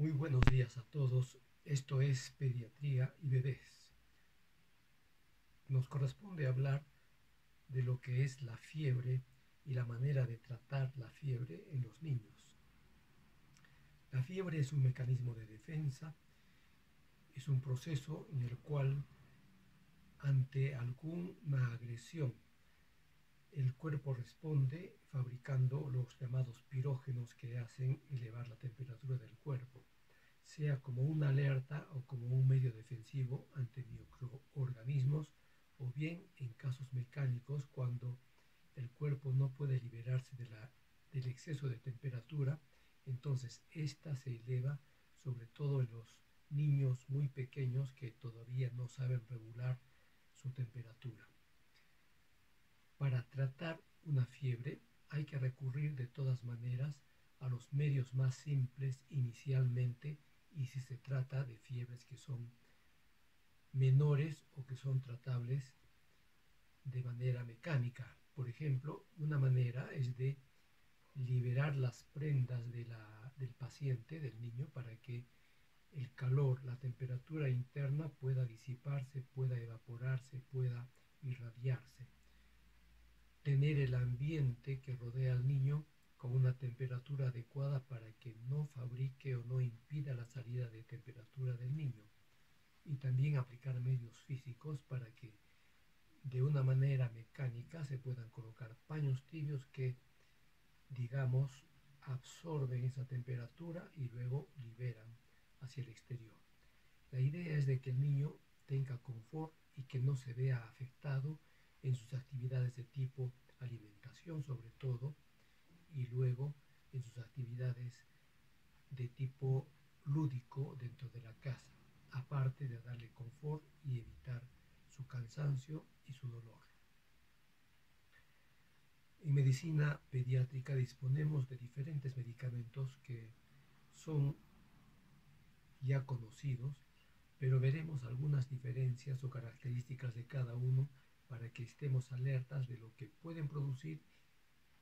Muy buenos días a todos. Esto es Pediatría y Bebés. Nos corresponde hablar de lo que es la fiebre y la manera de tratar la fiebre en los niños. La fiebre es un mecanismo de defensa, es un proceso en el cual ante alguna agresión el cuerpo responde fabricando los llamados pirógenos que hacen elevar la temperatura del cuerpo, sea como una alerta o como un medio defensivo ante microorganismos o bien en casos mecánicos cuando el cuerpo no puede liberarse del exceso de temperatura, entonces ésta se eleva sobre todo en los niños muy pequeños que todavía no saben regular su temperatura. Para tratar una fiebre hay que recurrir de todas maneras a los medios más simples inicialmente y si se trata de fiebres que son menores o que son tratables de manera mecánica. Por ejemplo, una manera es de liberar las prendas de la, del paciente, del niño, para que el calor, la temperatura interna pueda disiparse, pueda evaporarse, pueda irradiarse. Tener el ambiente que rodea al niño con una temperatura adecuada para que no fabrique o no impida la salida de temperatura del niño. Y también aplicar medios físicos para que de una manera mecánica se puedan colocar paños tibios que, digamos, absorben esa temperatura y luego liberan hacia el exterior. La idea es de que el niño tenga confort y que no se vea afectado en sus actividades de tipo alimentación sobre todo y luego en sus actividades de tipo lúdico dentro de la casa, aparte de darle confort y evitar su cansancio y su dolor. En medicina pediátrica disponemos de diferentes medicamentos que son ya conocidos, pero veremos algunas diferencias o características de cada uno para que estemos alertas de lo que pueden producir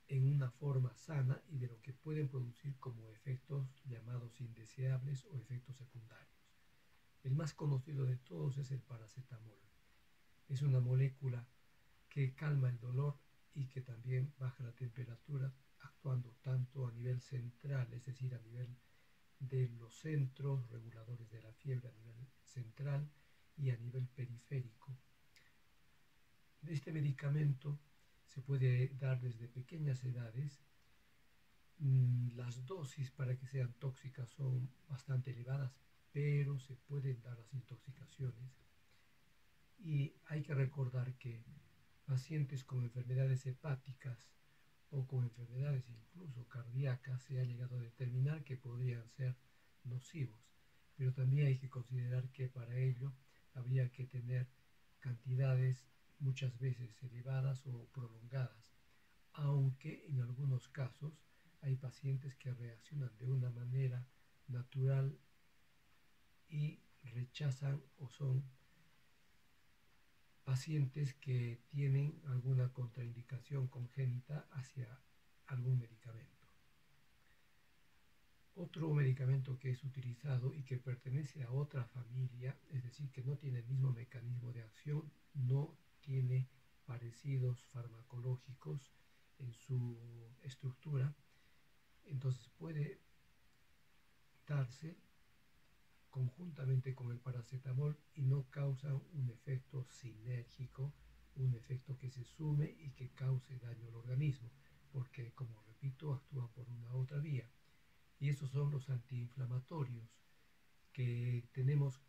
en una forma sana y de lo que pueden producir como efectos llamados indeseables o efectos secundarios. El más conocido de todos es el paracetamol. Es una molécula que calma el dolor y que también baja la temperatura actuando tanto a nivel central, es decir, a nivel de los centros reguladores de la fiebre a nivel central y a nivel periférico. Este medicamento se puede dar desde pequeñas edades. Mm, las dosis para que sean tóxicas son bastante elevadas, pero se pueden dar las intoxicaciones. Y hay que recordar que pacientes con enfermedades hepáticas o con enfermedades incluso cardíacas se ha llegado a determinar que podrían ser nocivos. Pero también hay que considerar que para ello habría que tener cantidades muchas veces elevadas o prolongadas, aunque en algunos casos hay pacientes que reaccionan de una manera natural y rechazan o son pacientes que tienen alguna contraindicación congénita hacia algún medicamento. Otro medicamento que es utilizado y que pertenece a otra familia, es decir, que no tiene el mismo mecanismo de acción, no tiene parecidos farmacológicos en su estructura, entonces puede darse conjuntamente con el paracetamol y no causa un efecto sinérgico, un efecto que se sume y que cause daño al organismo, porque como repito, actúa por una otra vía. Y esos son los antiinflamatorios que tenemos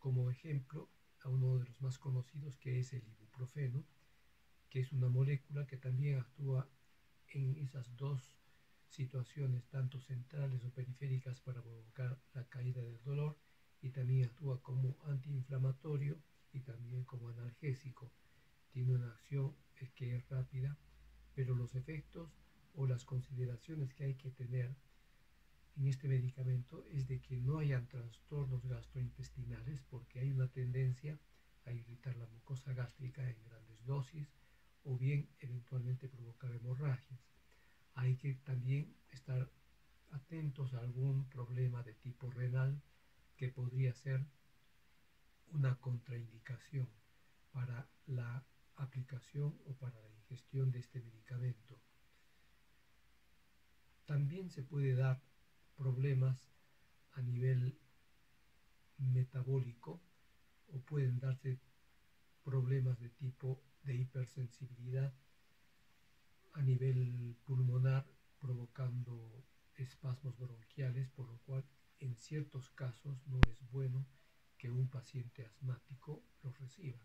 como ejemplo uno de los más conocidos que es el ibuprofeno, que es una molécula que también actúa en esas dos situaciones, tanto centrales o periféricas, para provocar la caída del dolor y también actúa como antiinflamatorio y también como analgésico. Tiene una acción que es rápida, pero los efectos o las consideraciones que hay que tener en este medicamento es de que no hayan trastornos gastrointestinales porque hay una tendencia a irritar la mucosa gástrica en grandes dosis o bien eventualmente provocar hemorragias. Hay que también estar atentos a algún problema de tipo renal que podría ser una contraindicación para la aplicación o para la ingestión de este medicamento. También se puede dar problemas a nivel metabólico o pueden darse problemas de tipo de hipersensibilidad a nivel pulmonar provocando espasmos bronquiales, por lo cual en ciertos casos no es bueno que un paciente asmático los reciba.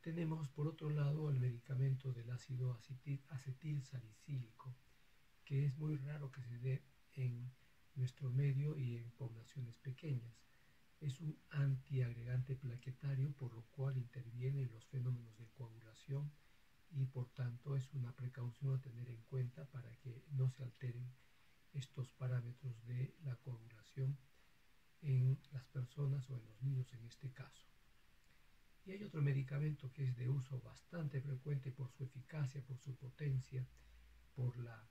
Tenemos por otro lado el medicamento del ácido acetil, acetil salicílico, que es muy raro que se dé en nuestro medio y en poblaciones pequeñas. Es un antiagregante plaquetario, por lo cual interviene en los fenómenos de coagulación y por tanto es una precaución a tener en cuenta para que no se alteren estos parámetros de la coagulación en las personas o en los niños en este caso. Y hay otro medicamento que es de uso bastante frecuente por su eficacia, por su potencia, por la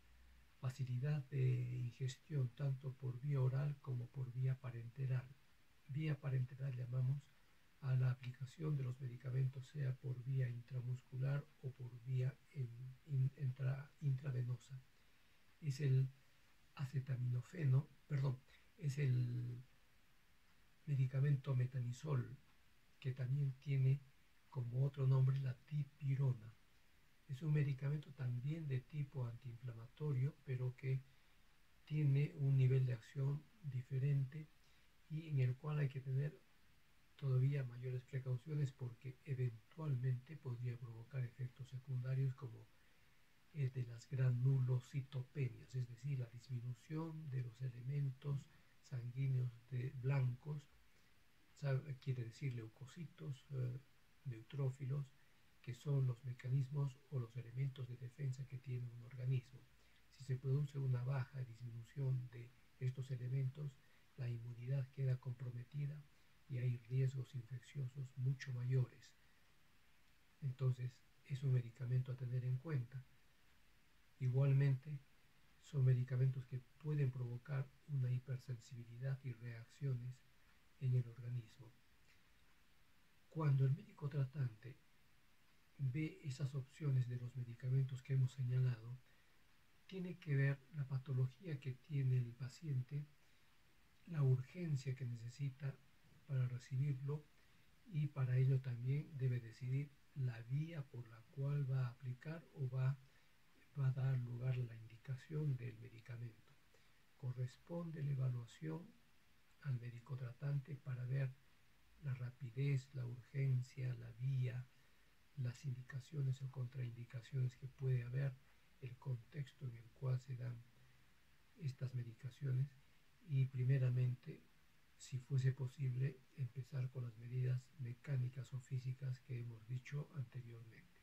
facilidad de ingestión tanto por vía oral como por vía parenteral. Vía parenteral llamamos a la aplicación de los medicamentos sea por vía intramuscular o por vía intravenosa. Es el acetaminofeno, perdón, es el medicamento metanisol que también tiene como otro nombre la dipirona. Es un medicamento también de tipo antiinflamatorio, pero que tiene un nivel de acción diferente y en el cual hay que tener todavía mayores precauciones porque eventualmente podría provocar efectos secundarios como el de las granulocitopenias, es decir, la disminución de los elementos sanguíneos de blancos, quiere decir leucocitos, eh, neutrófilos, que son los mecanismos o los elementos de defensa que tiene un organismo. Si se produce una baja disminución de estos elementos, la inmunidad queda comprometida y hay riesgos infecciosos mucho mayores. Entonces, es un medicamento a tener en cuenta. Igualmente, son medicamentos que pueden provocar una hipersensibilidad y reacciones en el organismo. Cuando el médico tratante ve esas opciones de los medicamentos que hemos señalado, tiene que ver la patología que tiene el paciente, la urgencia que necesita para recibirlo y para ello también debe decidir la vía por la cual va a aplicar o va, va a dar lugar la indicación del medicamento. Corresponde la evaluación al médico tratante para ver la rapidez, la urgencia, la vía, las indicaciones o contraindicaciones que puede haber, el contexto en el cual se dan estas medicaciones y primeramente, si fuese posible, empezar con las medidas mecánicas o físicas que hemos dicho anteriormente.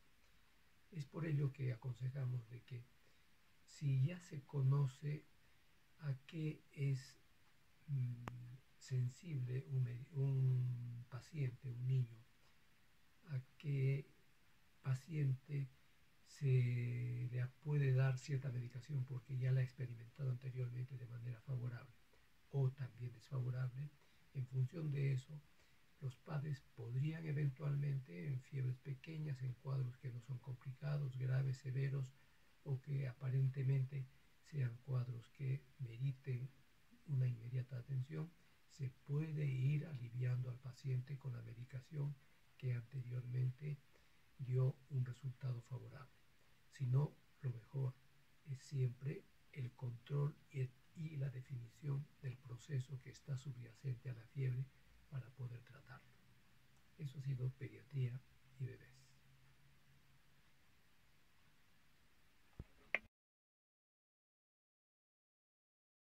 Es por ello que aconsejamos de que si ya se conoce a qué es mm, sensible un, paciente, un niño, paciente se le puede dar cierta medicación porque ya la ha experimentado anteriormente de manera favorable o también desfavorable, en función de eso, los padres podrían eventualmente en fiebres pequeñas, en cuadros que no son complicados, graves, severos o que aparentemente sean cuadros que meriten una inmediata atención, se puede ir aliviando al paciente con la medicación que anteriormente dio un resultado favorable. Si no, lo mejor es siempre el control y, la definición del proceso que está subyacente a la